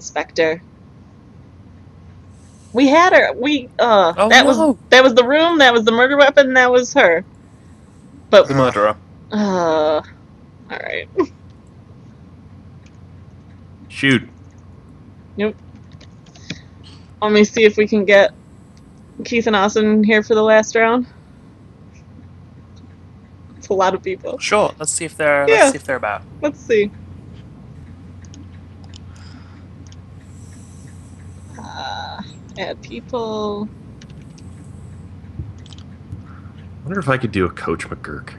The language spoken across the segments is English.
Inspector. We had her. We uh Oh, that was that was the room, that was the murder weapon, that was her. But The murderer. uh alright. Shoot. Yep. Let me see if we can get Keith and Austin here for the last round. It's a lot of people. Sure. Let's see if they're. Yeah. Let's see if they're about. Let's see. Add people. I wonder if I could do a Coach McGuirk.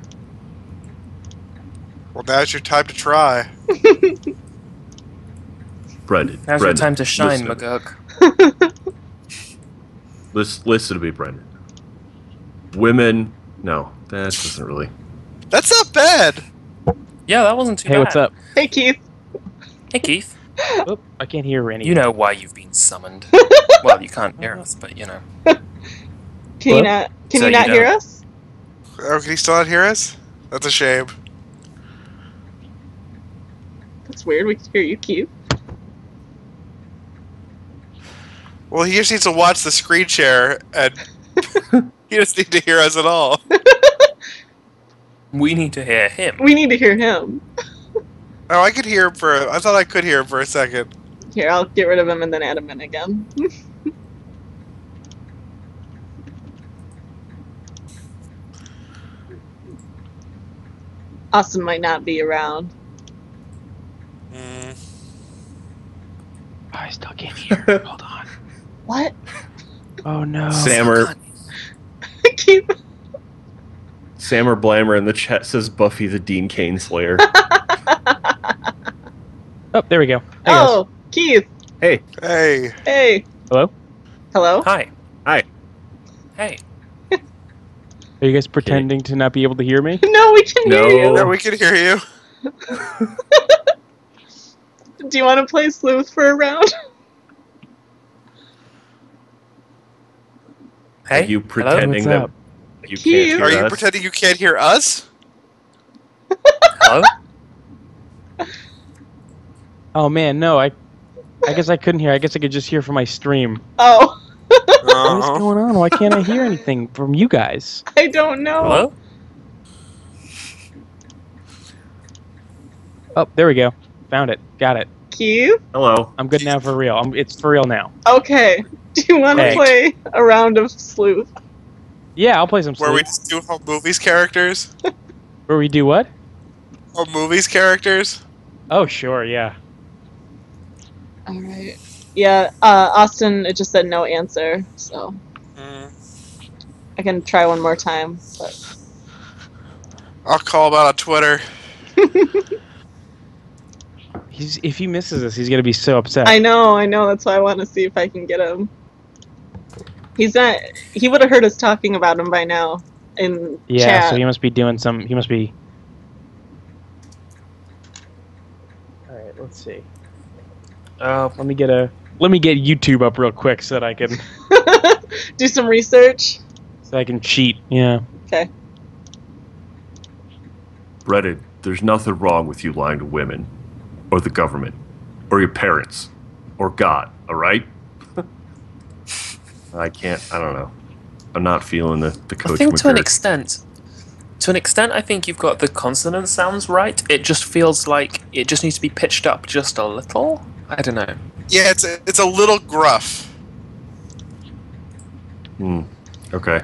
Well, now's your time to try. Brendan. Now's your Brendan, time to shine, listen to. McGuirk. Listen, listen to me, Brendan. Women. No, that doesn't really. That's not bad. Yeah, that wasn't too Hey, bad. what's up? Hey Keith. Hey, Keith. Oh, I can't hear any. You know why you've been summoned. well, you can't hear us, but you know. Can you not? Can So you you not hear don't- us? Oh, can he still not hear us? That's a shame. That's weird. We can hear you, Keith. Well, he just needs to watch the screen share, and he doesn't need to hear us at all. We need to hear him. We need to hear him. Oh, I could hear him for. I thought I could hear him for a second. Here, I'll get rid of him and then add him in again. Austin might not be around. Mm. Oh, I still can't hear. Hold on. What? Oh no. Sammer, Keith. Sammer Blammer in the chat says Buffy the Dean Cain Slayer. Oh, there we go. Hey, guys. oh, Keith. hey, Hey, Hey. Hello? Hello? Hi. Hi. Hey. Are you guys pretending to not be able to hear me? No, we can hear you. yeah, we can hear you. Do you want to play Sleuth for a round? Hey. are you pretending that up? you Cute. can't hear Are you us? pretending you can't hear us? Hello? Oh man, no. I, I guess I couldn't hear. I guess I could just hear from my stream. Oh, What is Uh-huh. going on? Why can't I hear anything from you guys? I don't know. Hello? Oh, there we go. Found it. Got it. Keith? Hello. I'm good now for real. I'm, it's for real now. Okay. Do you want to Hey. play a round of Sleuth? Yeah, I'll play some sleuth. Where we just do home movies characters? Where we do what? Home movies characters? Oh, sure. Yeah. All right. Yeah, uh, Austin, it just said no answer, so Mm. I can try one more time. But I'll call about out on Twitter. He's if he misses this, he's gonna be so upset. I know, I know. That's why I want to see if I can get him. He's not. He would have heard us talking about him by now in yeah. chat. So he must be doing some. He must be. All right. Let's see. Uh, Let me get a. Let me get YouTube up real quick so that I can Do some research. so I can cheat. Yeah. Okay. Brendan, there's nothing wrong with you lying to women, or the government, or your parents, or God, alright? I can't, I don't know. I'm not feeling the, the coach. I Coach think to an extent. To an extent, I think you've got the consonant sounds right. It just feels like it just needs to be pitched up just a little. I don't know. Yeah, it's a, it's a little gruff. Hmm. Okay.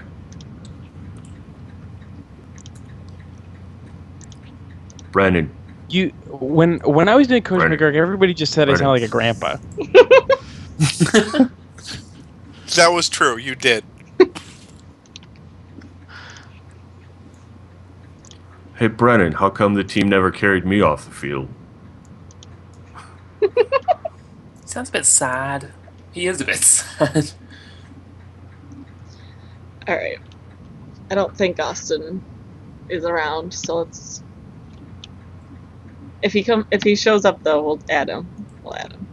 Brandon, You when when I was doing Coach Right. McGuirk, everybody just said I Right. sound like a grandpa. That was true. You did. hey Brennan, how come the team never carried me off the field? Sounds a bit sad. He is a bit sad. All right. I don't think Austin is around, so let's. If he come, if he shows up though, we'll add him. We'll add him.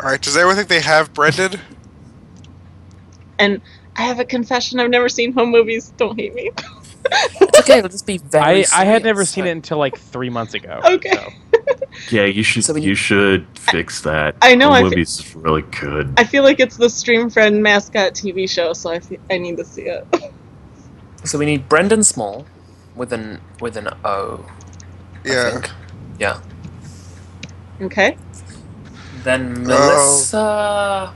All right. Does everyone think they have Brendan? And I have a confession. I've never seen home movies. Don't hate me. It's okay. Let's be very. I I had never serious. seen it until like three months ago. Okay. so. Yeah, you should So we you should fix that. I know, The I fe- movie's really good. I feel like it's the Stream Friend mascot TV show, so I, fe- I need to see it. So we need Brendan Small with an with an O. I Yeah. think. Yeah. Okay. Then Melissa.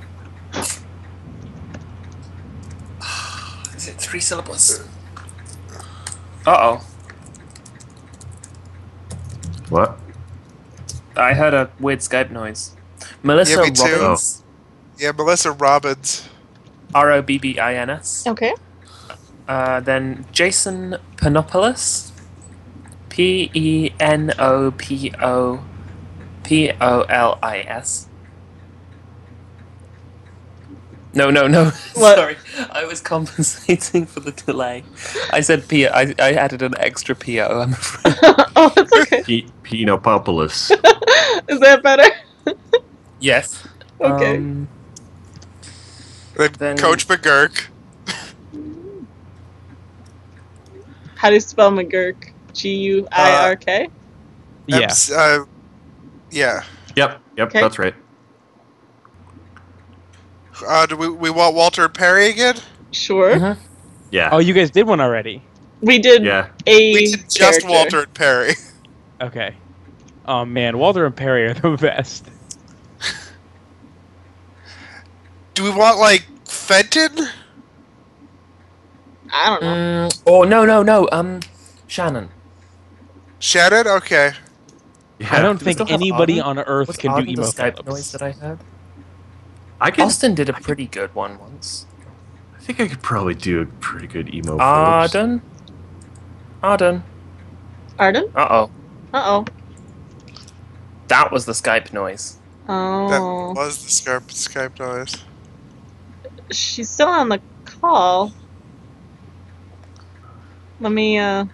Is it three syllables? Uh oh. What? I heard a weird Skype noise. Melissa Yeah, me too. Robbins. Yeah, Melissa Robbins. R O B B I N S. Okay. Uh, then Jason Penopolis. P E N O P O P O L I S. No, no, no. What? Sorry, I was compensating for the delay. I said P. I, I added an extra P O. I'm afraid. oh, it's okay. P- Pinopopoulos. Is that better? Yes. Okay. Um, Then, Then- Coach McGuirk. How do you spell McGuirk? G U I R K? Yeah. Uh, yeah. yep, yep, Okay. that's right. Uh, do we, we want Walter Perry again? Sure. mhm. Yeah. Oh, you guys did one already. We did yeah. a We did just character. Walter and Perry. Okay. Oh man, Walter and Perry are the best. Do we want like Fenton? I don't know. Mm, oh no, no, no. Um, Shannon. Shannon? Okay. yeah. I don't Do think anybody Arden? on Earth Was can Arden do the emo Skype Philips. noise that I heard? I can. Austin did a pretty good one once. I think I could probably do a pretty good emo. Philips. Arden. Arden. Arden? Uh oh. Uh oh. That was the Skype noise. Oh. That was the Skype, Skype noise. She's still on the call. Let me, uh.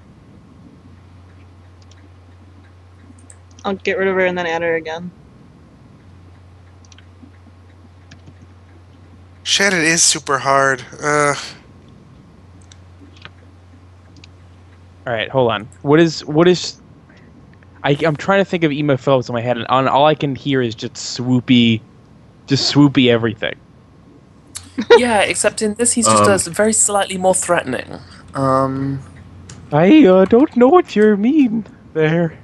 I'll get rid of her and then add her again. Shannon is super hard. Uh, All right, hold on. What is what is? I, I'm trying to think of Emo Philips in my head, and on, all I can hear is just swoopy, just swoopy everything. yeah, except in this he's just Um, very slightly more threatening. Um. I uh, don't know what you mean there.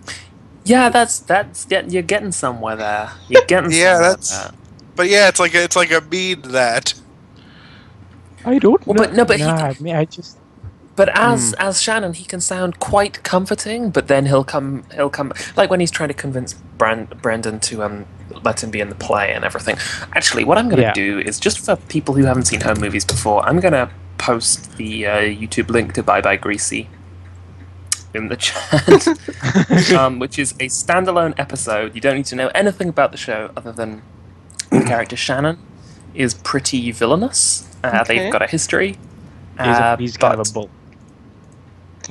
Yeah, that's that's yeah, you're getting somewhere there. You're getting Yeah, somewhere that's- there. but yeah, it's like a, it's like a mean that. I don't Well, know. but- no, but he- nah, man, I just But as as Shannon, he can sound quite comforting. But then he'll come he'll come like when he's trying to convince Brand, Brendan to um let him be in the play and everything. Actually, what I'm going to Yeah. do is just for people who haven't seen home movies before, I'm going to post the uh, YouTube link to Bye Bye Greasy in the chat, um, which is a standalone episode. You don't need to know anything about the show other than the character Shannon is pretty villainous. Uh, Okay. They've got a history. he's, a, uh, he's kind of a bull.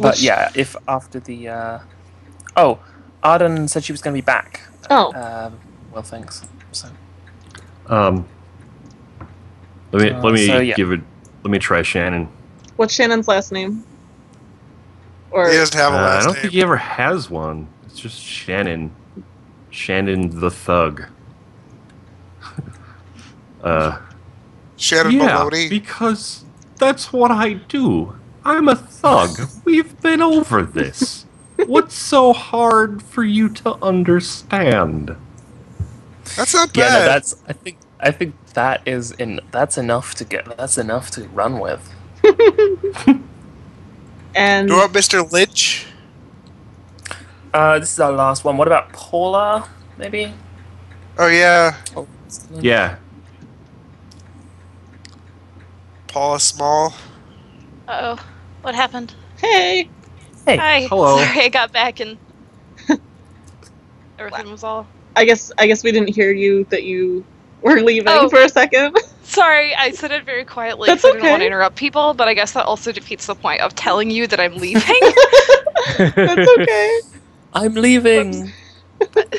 But Which- yeah, if after the uh... oh, Arden said she was going to be back. Oh, Um, well, thanks. So Um. Let me Uh, let me so, yeah. give it. Let me try Shannon. what's Shannon's last name? Or He doesn't have a Uh, I don't name. think he ever has one. It's just Shannon. Shannon the Thug. uh, Shannon yeah, Maloney. because that's what I do. I'm a thug. We've been over this. What's so hard for you to understand? That's not yeah, no, that's I think I think that is in that's enough to get that's enough to run with. and Do you want Mr. Lynch? Uh, this is our last one. What about Paula? Maybe. Oh yeah, Oh, Yeah, Paula Small. Uh oh. What happened? hey, Hey. Hi. hello. Sorry, I got back and everything was all. I guess I guess we didn't hear you that you were leaving Oh. for a second. Sorry, I said it very quietly That's because I didn't want to interrupt people, but I guess that also defeats the point of telling you that I'm leaving. That's okay. I'm leaving.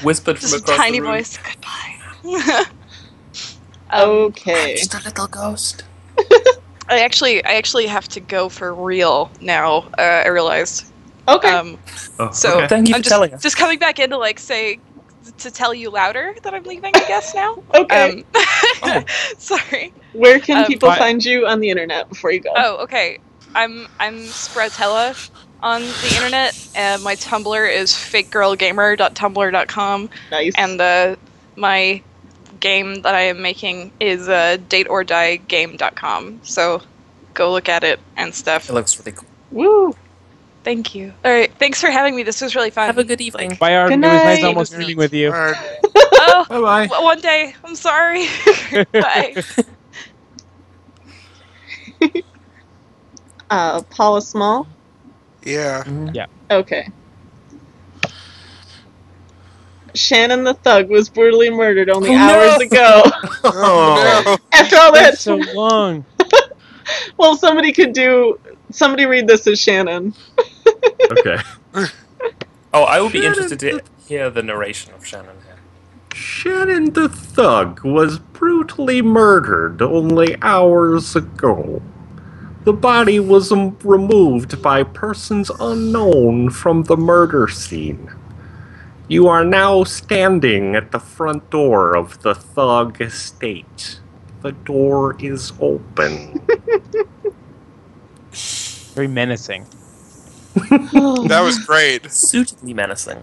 Whispered from Just a across tiny the room. voice. Goodbye. um, Okay. Just a little ghost. I actually, I actually have to go for real now. Uh, I realized. Okay. Um, Oh, so okay. Thank you I'm for just, telling us. just coming back in to like say, to tell you louder that I'm leaving, I guess now. Okay. Um, sorry. Where can um, people but- find you on the internet before you go? Oh, okay. I'm I'm Sproutella on the internet, and my Tumblr is fakegirlgamer.tumblr.com, nice. and uh, my game that I am making is a uh, dateordiegame.com. So go look at it and stuff. It looks really cool. Woo! Thank you. All right, thanks for having me. This was really fun. Have a good evening. Bye, Arden. Good It was nice night. almost meeting with you. Alright. Oh, Bye bye. w- one day. I'm sorry. Bye. Uh, Paula Small. Yeah. Yeah. Okay. Shannon the Thug was brutally murdered only Oh, no! hours ago. Oh. After all that, That's so long. well, somebody could do. Somebody read this as Shannon. Okay. Oh, I would be interested to hear the narration of Shannon here. Shannon the Thug was brutally murdered only hours ago. The body was removed by persons unknown from the murder scene. You are now standing at the front door of the Thug estate. The door is open. Very menacing. That was great. Suitably menacing.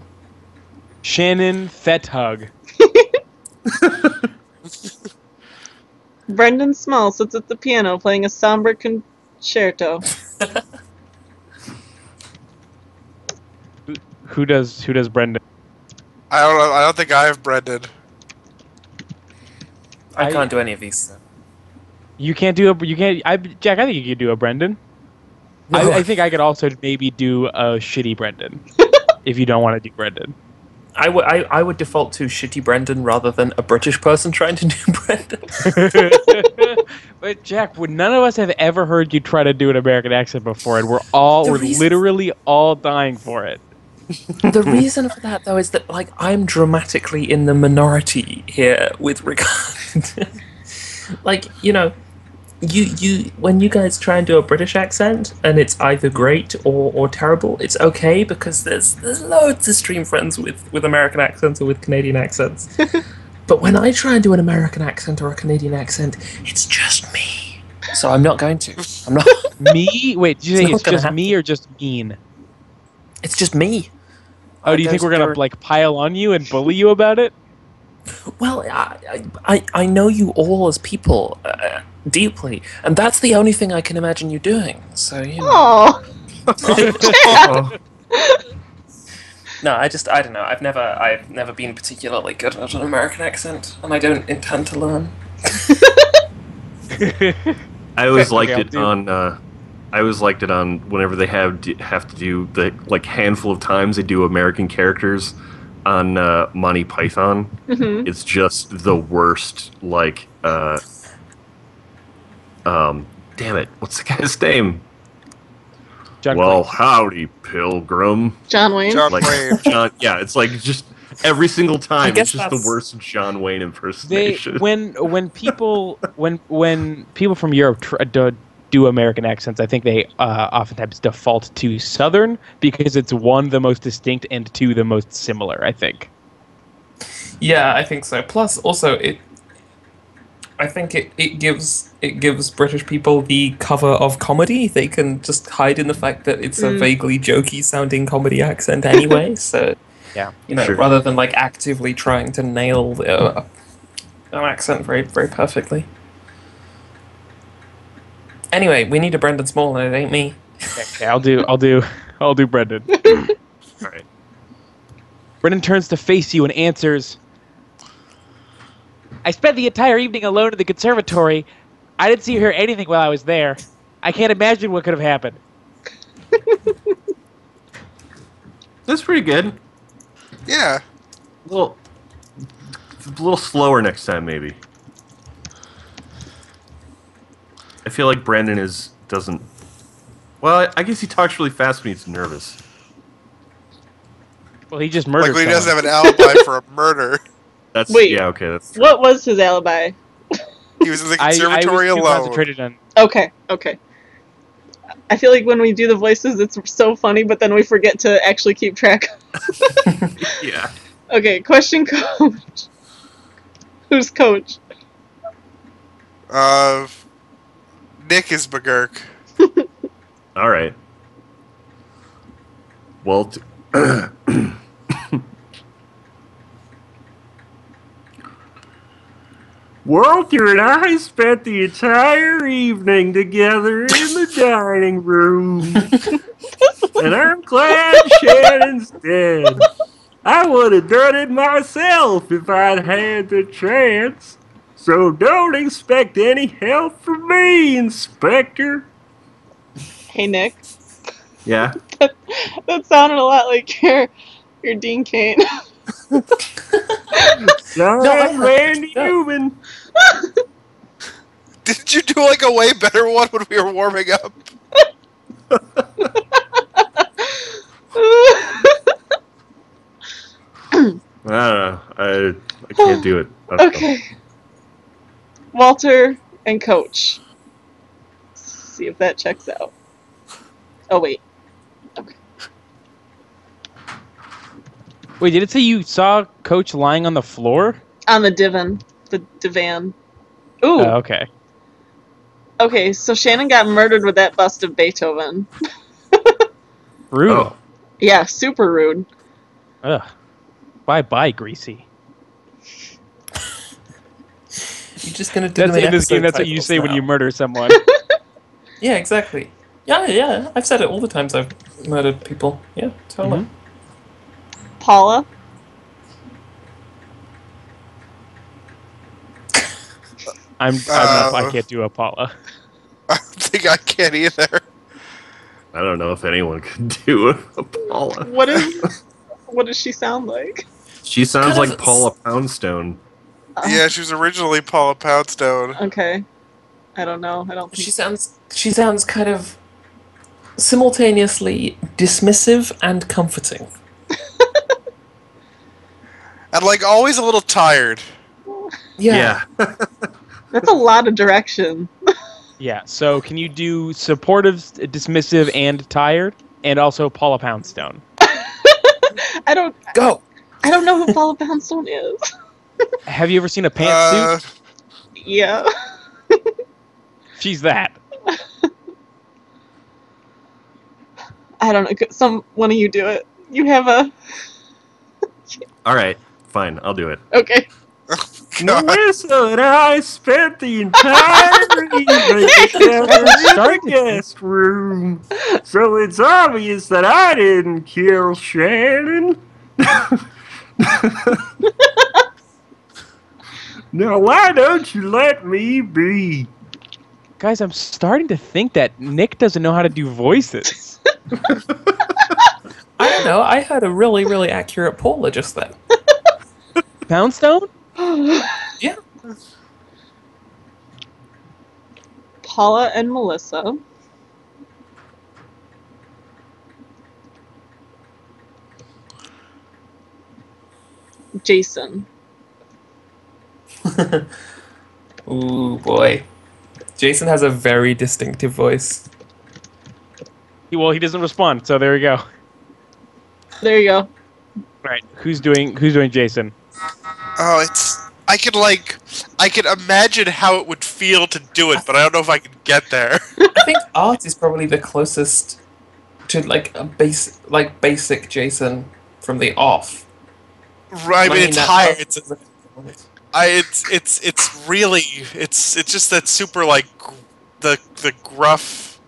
Shannon Thethug. Brendan Small sits at the piano playing a somber concerto. Who does who does Brendan? I don't know. I don't think I have Brendan. I, I- can't do any of these. You can't do a you can't I Jack, I think you could do a Brendan. I, I think I could also maybe do a shitty Brendan. if you don't want to do Brendan. I would I, I would default to shitty Brendan rather than a British person trying to do Brendan. but Jack, would none of us have ever heard you try to do an American accent before, and we're all The we're reason- literally all dying for it. the reason for that though is that like I'm dramatically in the minority here with regard like you know you you when you guys try and do a British accent and it's either great or, or terrible it's okay because there's there's loads of stream friends with with American accents or with Canadian accents but when I try and do an American accent or a Canadian accent it's just me so I'm not going to I'm not Me? Wait, did you It's say it's just happen. me or just mean? it's just me Oh, do you think we're gonna there- like pile on you and bully you about it? Well, I, I, I know you all as people uh, deeply, and that's the only thing I can imagine you doing. So, you know. Oh, Oh. No, I just, I don't know. I've never, I've never been particularly good at an American accent, and I don't intend to learn. I always liked I'll it on. Uh, I always liked it on whenever they have have to do the like handful of times they do American characters on uh, Monty Python. Mhm. It's just the worst. Like, uh, um, damn it, what's the guy's name? John well, Cleese. howdy, Pilgrim. John Wayne. John Like, Wayne. John, yeah, it's like just every single time. It's just the worst John Wayne they impersonation. when when people when when people from Europe tr- do, do American accents, I think they uh, oftentimes default to Southern because it's one the most distinct and two the most similar. I think. Yeah, I think so. Plus, also, it, I think it, it gives it gives British people the cover of comedy. They can just hide in the fact that it's a Mm. vaguely jokey sounding comedy accent anyway. so, Yeah. you know, Sure. rather than like actively trying to nail the, uh, an accent very very perfectly. Anyway, we need a Brendan Small, and it ain't me. Okay, I'll do I'll do I'll do Brendan. All right. Brendan turns to face you and answers. I spent the entire evening alone in the conservatory. I didn't see or hear anything while I was there. I can't imagine what could have happened. That's pretty good. Yeah. A little, a little slower next time, maybe. I feel like Brandon is doesn't. Well, I, I guess he talks really fast when he's nervous. Well, he just murdered Like when he doesn't have an alibi for a murder. That's Wait. yeah, okay, that's true. What was his alibi? He was in the I, I conservatory was too alone. concentrated on. Okay, okay. I feel like when we do the voices, it's so funny, but then we forget to actually keep track. yeah. Okay, question coach. Who's coach? Uh, Nick is McGuirk. All right. Walt. Walter and I spent the entire evening together in the dining room. and I'm glad Shannon's dead. I would have done it myself if I'd had the chance. So don't expect any help from me, Inspector. Hey Nick. Yeah. That sounded a lot like your your Dean Cain. Sorry, I heard Randy that. Newman. Did you do like a way better one when we were warming up? I don't know. I, I can't do it. I don't know. Okay. Walter and coach. see if that checks out. Oh wait. Okay. Wait, did it say you saw Coach lying on the floor? On the divan. The divan. Ooh. Oh, okay. Okay, so Shannon got murdered with that bust of Beethoven. Rude. Oh, Yeah, super rude. Ugh. Bye bye, Greasy. You're just gonna do That's them in this game. episode That's what you titles say when you murder someone. Yeah, exactly. Yeah, yeah. I've said it all the times I've murdered people. Yeah, totally. Paula. I'm. I'm not, I Uh. can't do a Paula. I think I can't either. I don't know if anyone could do a Paula. What is what does she sound like? She sounds Kind like of- Paula Poundstone. Uh, Yeah, she was originally Paula Poundstone. Okay. I don't know. I don't She sounds. She sounds kind of simultaneously dismissive and comforting. And like always a little tired. Yeah. that's a lot of direction. Yeah. So can you do supportive, dismissive, and tired, and also Paula Poundstone? I don't Go. I don't know who Paula Poundstone is. Have you ever seen a pantsuit? Uh, Yeah. She's that. I don't know. Could Some one of you do it. You have a All right, fine, I'll do it. okay. God. Melissa and I spent the entire evening in the guest room, so it's obvious that I didn't kill Shannon. Now, why don't you let me be? Guys, I'm starting to think that Nick doesn't know how to do voices. I don't know. I had a really, really accurate Paula just then. Poundstone? Yeah. Paula and Melissa. Jason. Ooh boy. Jason has a very distinctive voice. He- Well, he doesn't respond, so there we go. There you go. right, who's doing who's doing Jason? Oh, it's. I could like. I could imagine how it would feel to do it, but I don't know if I can get there. I think Art is probably the closest to like a base, like basic Jason from the off. Right, I mean, it's that- higher. It's. I. It's. It's. It's really. It's. It's just that super like. The the gruff.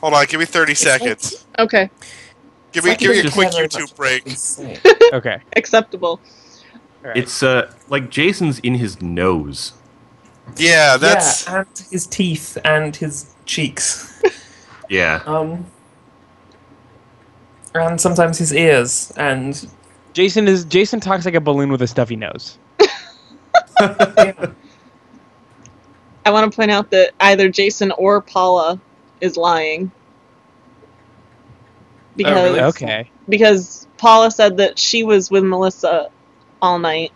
Hold on. Give me thirty like- seconds. Okay. Give me. like give me a quick YouTube break. Okay. Acceptable. All right. It's uh like Jason's in his nose. Yeah, that's. yeah, and his teeth and his cheeks. Yeah. Um, and sometimes his ears and Jason is Jason talks like a balloon with a stuffy nose. yeah. I want to point out that either Jason or Paula is lying. Oh, because really? Okay. because Paula said that she was with Melissa all night,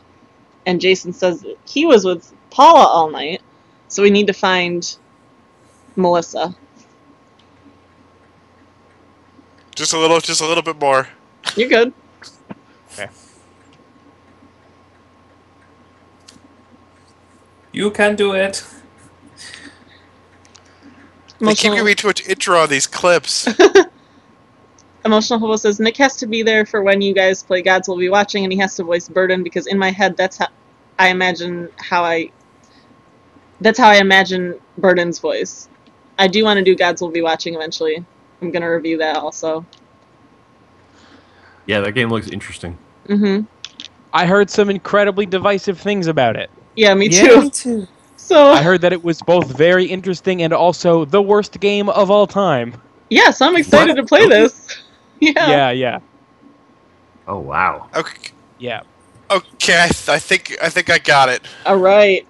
and Jason says that he was with Paula all night. So we need to find Melissa. Just a little. Just a little bit more. You're good. You can do it. They keep Emotional, giving me too much intro on these clips. Emotional Hobo says Nick has to be there for when you guys play Gods Will Be Watching, and he has to voice Burden because in my head that's how I imagine how I. That's how I imagine Burden's voice. I do want to do Gods Will Be Watching eventually. I'm gonna review that also. Yeah, that game looks interesting. hmm I heard some incredibly divisive things about it. Yeah, me yeah, too. me too. So I heard that it was both very interesting and also the worst game of all time. yes, I'm excited What? to play this. Yeah. Yeah, yeah, Oh wow. Okay, yeah. okay. I, th- I think I think I got it. All right.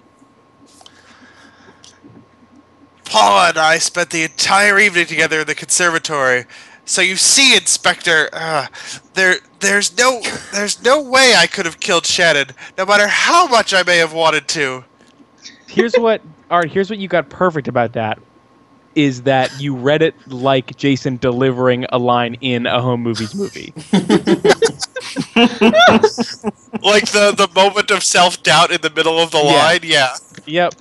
Paula and I spent the entire evening together in the conservatory. So you see, Inspector, uh, there, there's no, there's no way I could have killed Shannon, no matter how much I may have wanted to. Here's what all right, here's what you got perfect about that is that you read it like Jason delivering a line in a home movies movie. Like the the moment of self doubt in the middle of the Yeah. line. Yeah. Yep.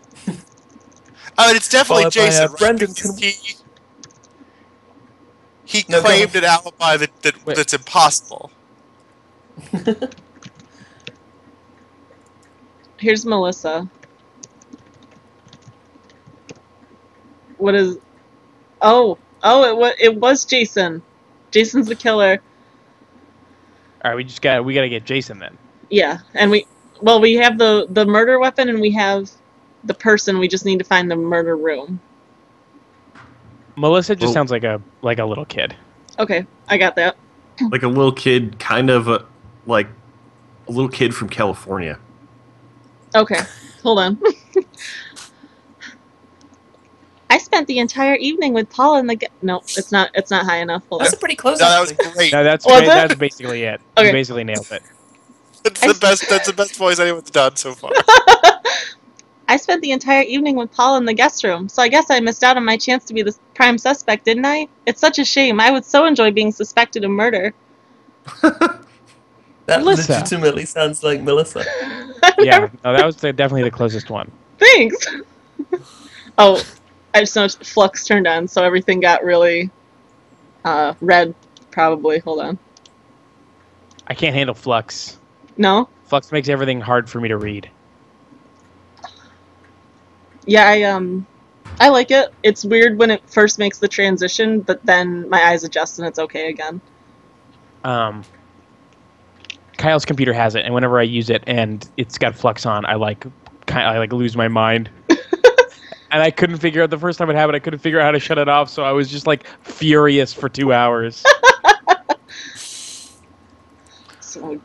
I mean, it's definitely Followed Jason. right? Brendan, can- He, he No, claimed an alibi that, that Wait. that's impossible. Here's Melissa. What is? Oh, oh, it was it was Jason. Jason's the killer. All right, we just got we got to get Jason then. Yeah, and we well we have the the murder weapon and we have the person. We just need to find the murder room. Melissa just Well- sounds like a like a little kid. Okay, I got that. Like a little kid, kind of a, like a little kid from California. Okay, hold on. I spent the entire evening with Paul and the. G- no, it's not. It's not high enough. Hold on. That's pretty close. No, that was great. No, that's Was that's basically it. Okay. You basically nailed it. That's the best. That's the best voice anyone's done so far. I spent the entire evening with Paul in the guest room, so I guess I missed out on my chance to be the prime suspect, didn't I? It's such a shame. I would so enjoy being suspected of murder. That Melissa. legitimately sounds like Melissa. Yeah, no, that was the, definitely the closest one. Thanks. oh, I just noticed Flux turned on, so everything got really uh, red. Probably. Hold on. I can't handle Flux. No. Flux makes everything hard for me to read. Yeah, I um, I like it. It's weird when it first makes the transition, but then my eyes adjust and it's okay again. Um, Kyle's computer has it, and whenever I use it and it's got Flux on, I like kind I like lose my mind. and I couldn't figure out the first time it happened. I couldn't figure out how to shut it off, so I was just like furious for two hours. So,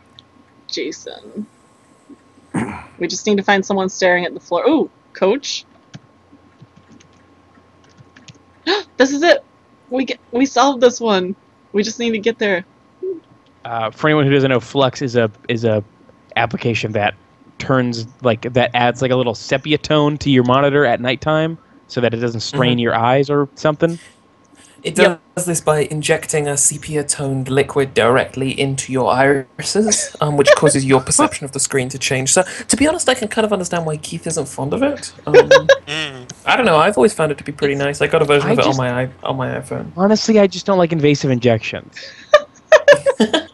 Jason. We just need to find someone staring at the floor. Ooh, coach. this is it. We get, we solved this one. We just need to get there. uh, for anyone who doesn't know, Flux is a is a application that turns like that adds like a little sepia tone to your monitor at nighttime, so that it doesn't strain your eyes or something. It does this by injecting a sepia-toned liquid directly into your irises, um, which causes your perception of the screen to change. So, to be honest, I can kind of understand why Keith isn't fond of it. Um, Mm. I don't know. I've always found it to be pretty nice. I got a version I of it just- on my on my iPhone. Honestly, I just don't like invasive injections.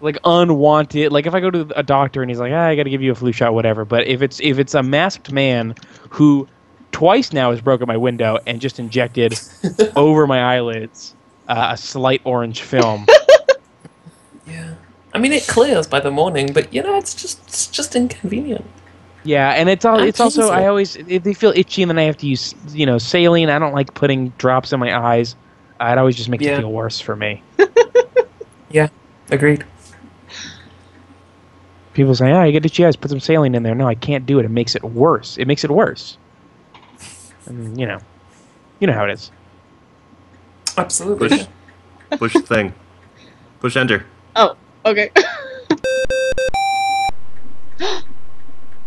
like unwanted. Like if I go to a doctor and he's like, ah, "I got to give you a flu shot, whatever." But if it's if it's a masked man who twice now has broken my window and just injected over my eyelids uh, a slight orange film, Yeah. I mean, it clears by the morning, but you know, it's just it's just inconvenient. yeah, and it's all it's also I always if they feel itchy and then I have to use you know saline. I don't like putting drops in my eyes. Uh, it always just makes Yeah. it feel worse for me. Yeah, agreed. People say, "Oh, you get itchy eyes. Put some saline in there." No, I can't do it. It makes it worse. It makes it worse. And, you know, you know how it is. Absolutely. Push, push the thing. Push enter. Oh, okay.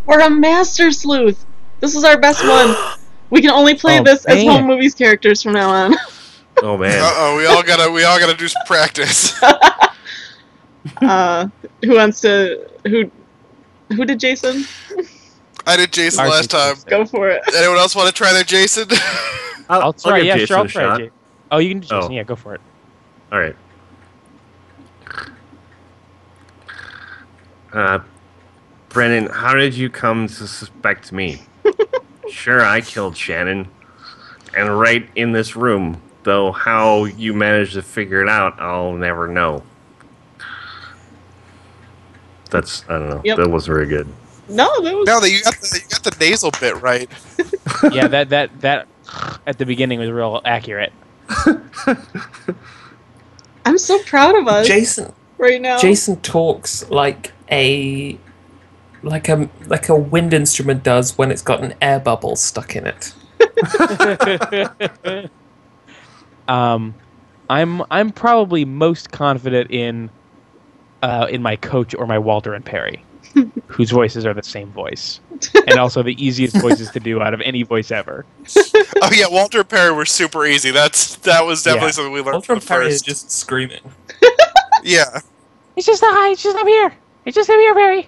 We're a master sleuth. This is our best one. We can only play Oh, this as man. home movies characters from now on. Oh man. Uh oh, we all gotta we all gotta do some practice. Uh, who wants to? Who? Who did Jason? I did Jason Ours last time. Go for it. Anyone else want to try their Jason? I'll, I'll try. give yeah, Jason sure. I'll try. shot. Oh, you can do Jason. Oh. Yeah, go for it. All right. Uh, Brennan, how did you come to suspect me? sure, I killed Shannon, and right in this room. Though how you managed to figure it out, I'll never know. That's I don't know. Yep. That wasn't very good. No, that was. no, that you got the you got the nasal bit right. yeah, that that that at the beginning was real accurate. I'm so proud of us Jason right now. Jason talks like a like a like a wind instrument does when it's got an air bubble stuck in it. um, I'm I'm probably most confident in uh, in my coach or my Walter and Perry, whose voices are the same voice, and also the easiest voices to do out of any voice ever. Oh yeah, Walter Perry were super easy. That's that was definitely Yeah. something we learned Walter from and the Perry is first. just screaming. Yeah. It's just a hi. It's just up here. It's just up here, Perry.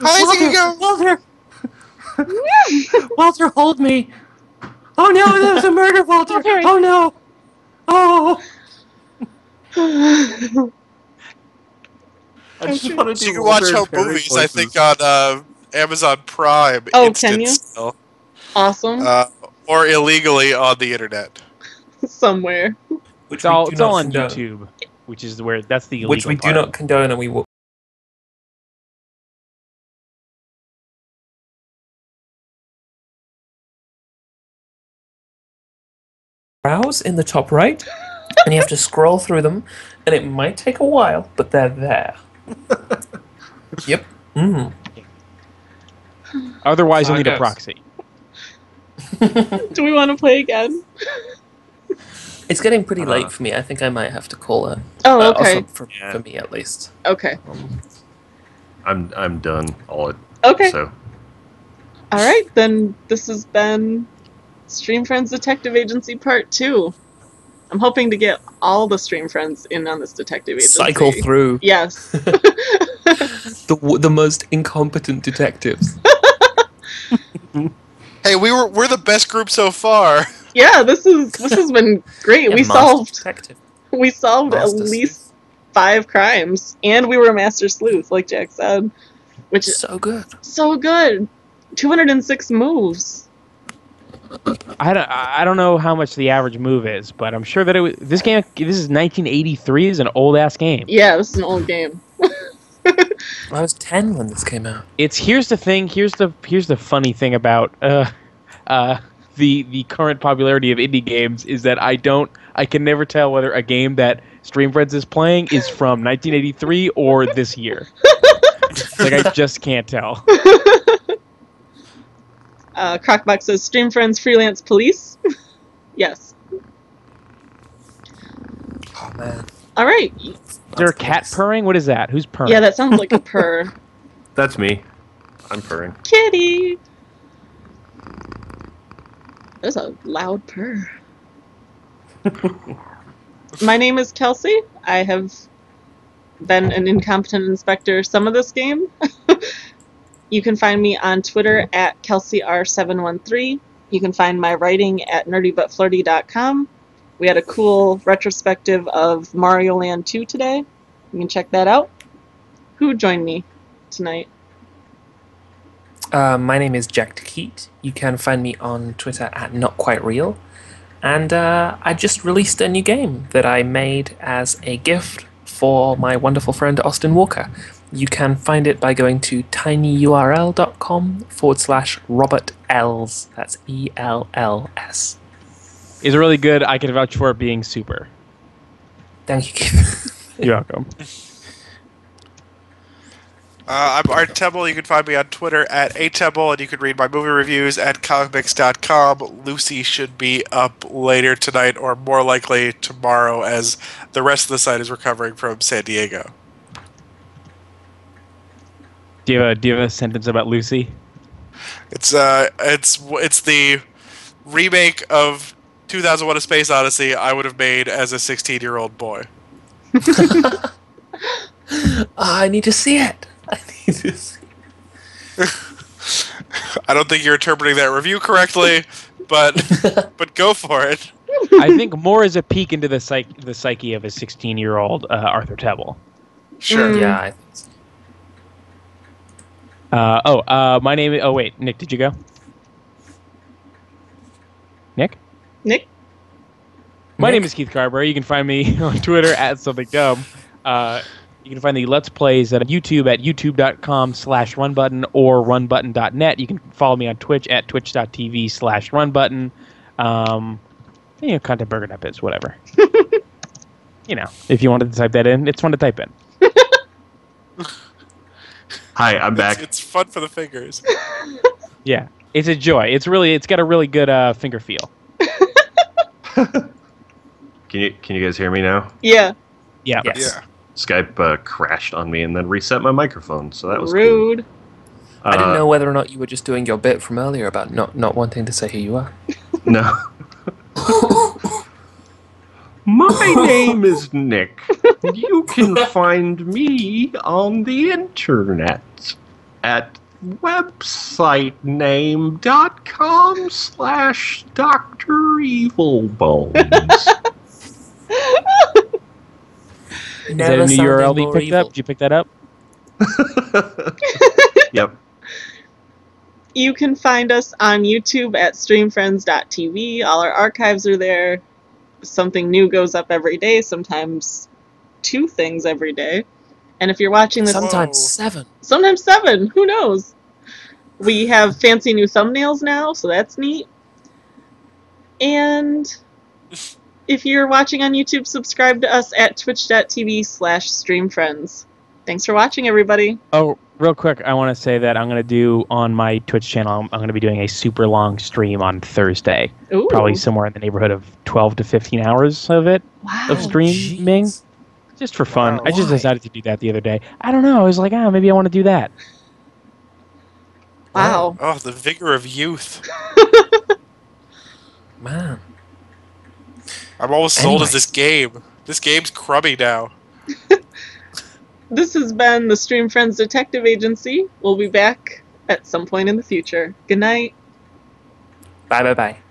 Hi, Diego. Walter! Walter, hold me! Oh no, there was a murder, oh, Walter! Perry. Oh no! Oh! I just Okay. want to So do you can watch Walter home and Perry movies, I think, on uh, Amazon Prime. Oh, can you? Still, awesome. uh, or illegally on the internet. Somewhere. Which It's all we do it's not all on condone. YouTube, which is where that's the illegal Which we do not condone, and we will. Browse in the top right, and you have to scroll through them, and it might take a while, but they're there. yep. Mm. Otherwise, How you'll it need a proxy. Do we want to play again? It's getting pretty Uh, late for me. I think I might have to call it. Oh, Uh, okay. also for, Yeah. for me, at least. Okay. Um, I'm I'm done. All it. Okay. So All right, then this has been Stream Friends Detective Agency Part 2. I'm hoping to get all the Stream Friends in on this detective agency. cycle through Yes. the the most incompetent detectives. Hey, we were we're the best group so far. yeah, this is this has been great. Yeah, we solved detective. we solved Master at sleuth. least five crimes and we were a master sleuth like Jack said, which is So good. so good. 206 moves. I don't, I don't know how much the average move is, but I'm sure that it was, this game. This is 1983. is an old ass game. Yeah, this is an old game. I was ten when this came out. It's here's the thing. Here's the here's the funny thing about uh, uh, the the current popularity of indie games is that I don't I can never tell whether a game that Stream Friends is playing is from 1983 or this year. like I just can't tell. Uh, Crockbox says Stream Friends Freelance Police. yes. Oh man. All right. Is there a cat purring? What is that? Who's purring? Yeah, that sounds like a purr. that's me. I'm purring. Kitty. There's a loud purr. My name is Kelsey. I have been an incompetent inspector some of this game. You can find me on Twitter at KelseyR713. You can find my writing at nerdybutflirty.com. We had a cool retrospective of Mario Land 2 today. You can check that out. Who joined me tonight? Uh, my name is Jack Keat. You can find me on Twitter at Not Quite Real. And uh, I just released a new game that I made as a gift for my wonderful friend Austin Walker. You can find it by going to tinyurl.com forward slash Robert Ells. That's E L L S. Is it really good? I can vouch for it being super. Thank you, Keith. You're welcome. Uh, I'm Art Tebbel. You can find me on Twitter at atebbel, and you can read my movie reviews at comicmix.com. Lucy should be up later tonight, or more likely tomorrow, as the rest of the site is recovering from San Diego. Do you have a, do you have a sentence about Lucy? It's uh, it's it's the remake of 2001: A Space Odyssey I would have made as a 16 year old boy. Ah, I need to see it. I need to see. It. I don't think you're interpreting that review correctly, but but go for it. I think more is a peek into the psyche, the psyche of a 16 year old uh, Arthur Tebbel. Sure. Mm. Yeah. I think so. Uh, oh, uh, my name. Is, oh wait, Nick, did you go? Nick. Nick? My Nick? name is Keith Carberry. You can find me on Twitter at something dumb. Uh, you can find the Let's Plays at YouTube at youtube.com slash runbutton or runbutton.net. You can follow me on Twitch at twitch.tv slash runbutton. Um, you know, content burger that bits, whatever. you know, if you wanted to type that in, it's fun to type in. Hi, I'm back. it's fun for the fingers. Yeah, it's a joy. It's really, it's got a really good uh, finger feel. Can you can you guys hear me now? Yeah. Yeah. Yes. Yeah. Skype uh, crashed on me and then reset my microphone, so that was cool. Rude. I didn't Uh, know whether or not you were just doing your bit from earlier about not not wanting to say who you are. No. My name is Nick. You can find me on the internet at websitename.com slash Dr. Evilbones. Is that a new URL that you picked up? Did you pick that up? yep. You can find us on YouTube at streamfriends.tv. All our archives are there. Something new goes up every day, sometimes two things every day. And if you're watching this, Sometimes Whoa. seven. sometimes seven, who knows? We have fancy new thumbnails now, so that's neat. And if you're watching on YouTube, subscribe to us at twitch.tv slash streamfriends. Thanks for watching, everybody. Oh, real quick, I want to say that I'm going to do on my Twitch channel, I'm, I'm going to be doing a super long stream on Thursday. Ooh. Probably somewhere in the neighborhood of 12 to 15 hours of it, Wow. of streaming. jeez. Just for fun. Wow. I just Why? decided to do that the other day. I don't know. I was like, ah, maybe I want to do that. Wow. Oh, the vigor of youth. Man. I'm almost sold Anyway. as this game. This game's crummy now. This has been the Stream Friends Detective Agency. We'll be back at some point in the future. Good night. Bye bye bye.